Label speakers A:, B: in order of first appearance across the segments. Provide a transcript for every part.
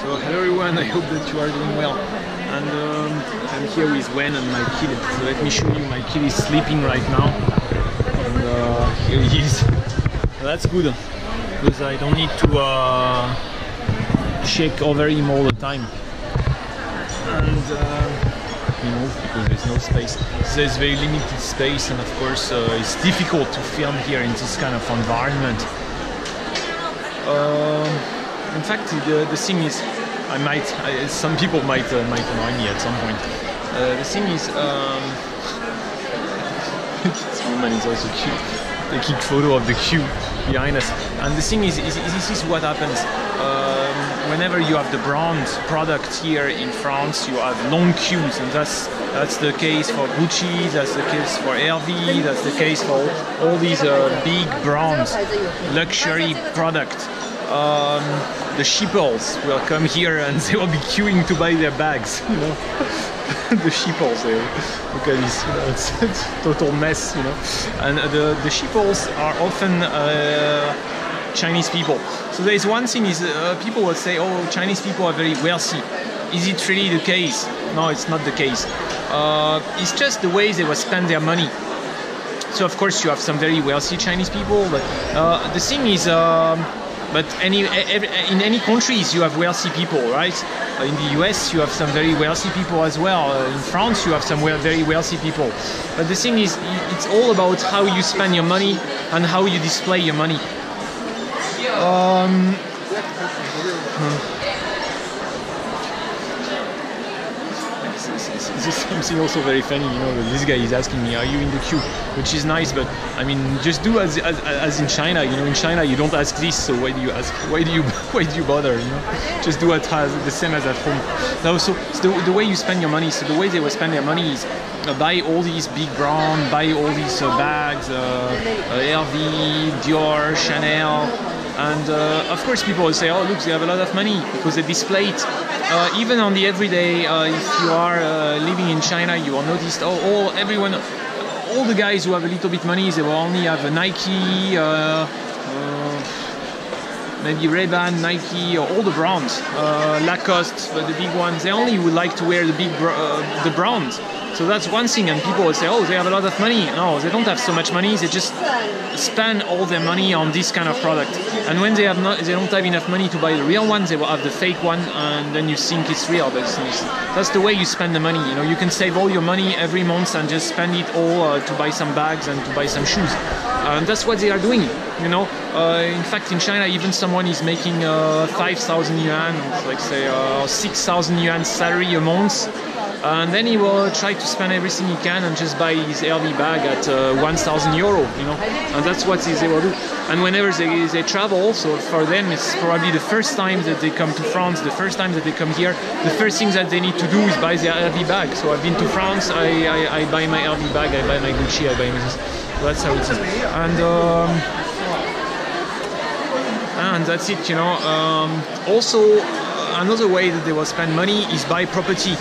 A: So hello everyone, I hope that you are doing well. And um, I'm here with Wen and my kid. So let me show you, my kid is sleeping right now. And uh, here he is. That's good, because I don't need to uh, shake over him all the time. And uh, you know, because there's no space. There's very limited space and of course uh, it's difficult to film here in this kind of environment. Um, in fact, the, the thing is, I might, I, some people might uh, might annoy me at some point. Uh, the thing is, um, this woman is also cute. Taking photo of the queue behind us. And the thing is, is, is this is what happens. Um, whenever you have the brand product here in France, you have long queues, and that's that's the case for Gucci, that's the case for LV, that's the case for all these uh, big brands, luxury product. Um, the sheeples will come here and they will be queuing to buy their bags, you know. the sheeples, they, look at this, you know, it's, total mess, you know. And the, the sheeples are often uh, Chinese people. So there is one thing is uh, people will say, oh, Chinese people are very wealthy. Is it really the case? No, it's not the case. Uh, it's just the way they will spend their money. So of course you have some very wealthy Chinese people, but uh, the thing is, um, but any every, in any countries you have wealthy people, right? In the US you have some very wealthy people as well. Uh, in France you have some very wealthy people. But the thing is, it's all about how you spend your money and how you display your money. Um, hmm. This is something also very funny, you know, this guy is asking me, are you in the queue? Which is nice, but I mean, just do as, as, as in China, you know, in China you don't ask this, so why do you ask, why do you, why do you bother, you know? Just do it as, the same as at home. Now, so, so the, the, way you spend your money, so the way they will spend their money is uh, buy all these big brands, buy all these uh, bags, uh, LV, Dior, Chanel, and uh, of course people will say, oh look, they have a lot of money because they display it. Uh, even on the everyday, uh, if you are living in China, you will notice, oh, all, everyone, all the guys who have a little bit money, they will only have a Nike, maybe Ray-Ban, Nike, or all the brands, Lacoste, but the big ones, they only would like to wear the big, the brands. So that's one thing, and people will say, oh, they have a lot of money. No, they don't have so much money. They just spend all their money on this kind of product. And when they have not, they don't have enough money to buy the real one, they will have the fake one, and then you think it's real. But that's the way you spend the money. You know, you can save all your money every month and just spend it all uh, to buy some bags and to buy some shoes. And that's what they are doing. You know, uh, in fact, in China, even someone is making uh, 5,000 yuan, like say uh, 6,000 yuan salary a month and then he will try to spend everything he can and just buy his LV bag at uh, 1,000 euro, you know, and that's what they will do. And whenever they, they travel, so for them it's probably the first time that they come to France, the first time that they come here, the first thing that they need to do is buy their LV bag. So I've been to France, I, I, I buy my LV bag, I buy my Gucci, I buy my. That's how it is. And um, and that's it, you know. Um, also, another way that they will spend money is buy property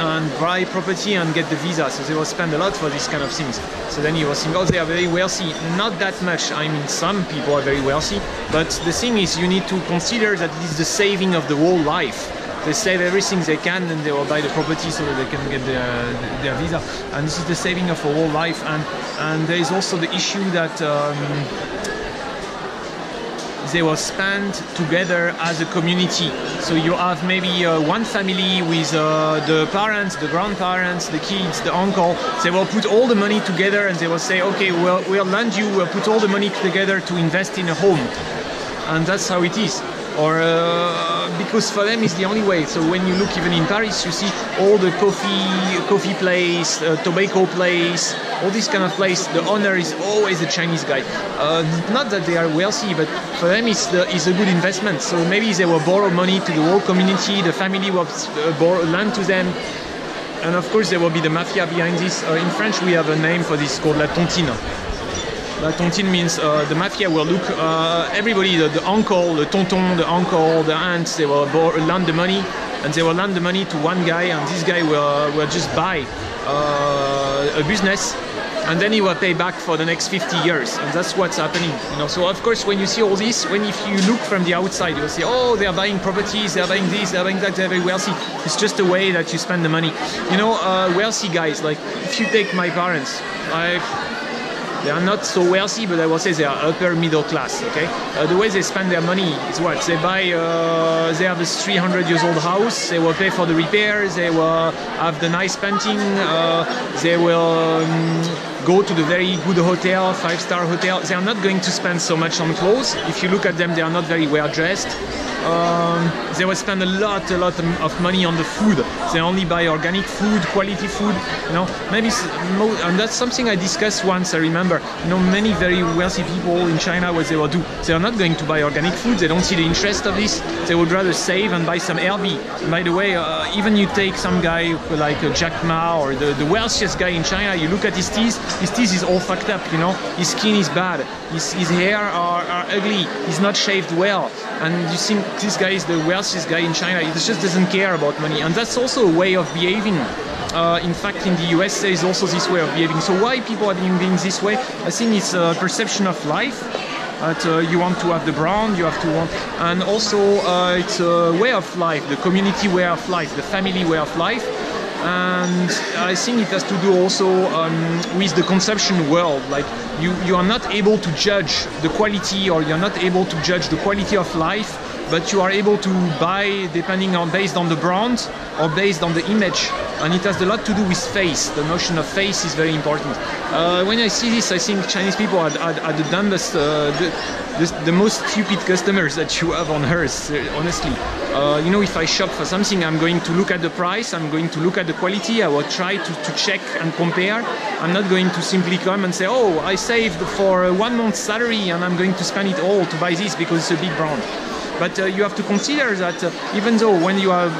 A: and buy property and get the visa. So they will spend a lot for these kind of things. So then you will think, oh, they are very wealthy. Not that much. I mean, some people are very wealthy. But the thing is, you need to consider that it is the saving of the whole life. They save everything they can and they will buy the property so that they can get their, their visa. And this is the saving of a whole life. And, and there is also the issue that um, they will spend together as a community. So you have maybe uh, one family with uh, the parents, the grandparents, the kids, the uncle. They will put all the money together and they will say, okay, we'll, we'll lend you, we'll put all the money together to invest in a home. And that's how it is or uh, because for them it's the only way. So when you look even in Paris, you see all the coffee, coffee place, uh, tobacco place, all this kind of place. The owner is always a Chinese guy. Uh, not that they are wealthy, but for them it's the, it's a good investment. So maybe they will borrow money to the whole community. The family will uh, borrow land to them. And of course, there will be the mafia behind this. Uh, in French, we have a name for this called la tontine. La tontine means uh, the mafia will look, uh, everybody, the, the, uncle, the tonton, the uncle, the aunt, they will lend the money and they will lend the money to one guy and this guy will, will just buy uh, a business and then he will pay back for the next 50 years, and that's what's happening. You know, so of course, when you see all this, when if you look from the outside, you'll say, oh, they are buying properties, they are buying this, they are buying that, they're very wealthy. It's just a way that you spend the money. You know, uh, wealthy guys, like if you take my parents, I they are not so wealthy, but I will say they are upper middle class. Okay, uh, the way they spend their money is what they buy. Uh, they have this 300 years old house. They will pay for the repairs. They will have the nice painting. Uh, they will um, go to the very good hotel, five-star hotel. They are not going to spend so much on clothes. If you look at them, they are not very well dressed. Um, they will spend a lot, a lot of money on the food. They only buy organic food, quality food. You know, maybe, and that's something I discussed once. I remember. You know, many very wealthy people in China, what they will do, they are not going to buy organic food. They don't see the interest of this. They would rather save and buy some LV. By the way, uh, even you take some guy like uh, Jack Ma or the, the wealthiest guy in China, you look at his teeth. His teeth is all fucked up. You know, his skin is bad. His, his hair are, are ugly. He's not shaved well. And you think this guy is the wealthiest guy in China. He just doesn't care about money, and that's also a way of behaving. Uh, in fact, in the US, there is also this way of behaving. So why people are behaving this way? I think it's a perception of life. That uh, you want to have the brand, you have to want, and also uh, it's a way of life, the community way of life, the family way of life and I think it has to do also um, with the conception world. Like you, you are not able to judge the quality, or you're not able to judge the quality of life but you are able to buy depending on based on the brand or based on the image. And it has a lot to do with face. The notion of face is very important. Uh, when I see this I think Chinese people are, are, are the dumbest uh, the, the, the, most stupid customers that you have on earth honestly. Uh, you know if I shop for something I'm going to look at the price I'm going to look at the quality I will try to, to check and compare. I'm not going to simply come and say oh I saved for one month's salary and I'm going to spend it all to buy this because it's a big brand. But uh, you have to consider that uh, even though when you have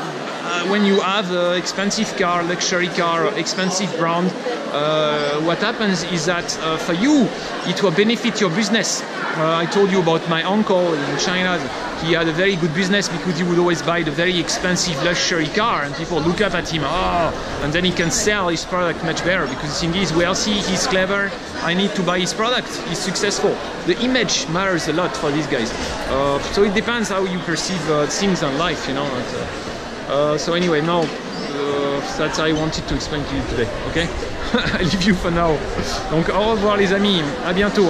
A: uh, when you have an expensive car, luxury car, expensive brand, uh, what happens is that uh, for you, it will benefit your business. Uh, I told you about my uncle in China. He had a very good business because he would always buy the very expensive luxury car, and people look up at him. Oh, and then he can sell his product much better because he's wealthy, he's clever. I need to buy his product. He's successful. The image matters a lot for these guys. Uh, so it depends how you perceive things in life, you know. Uh, so anyway, now that's I wanted to explain to you today. Okay? I leave you for now. Donc au revoir les amis. À bientôt.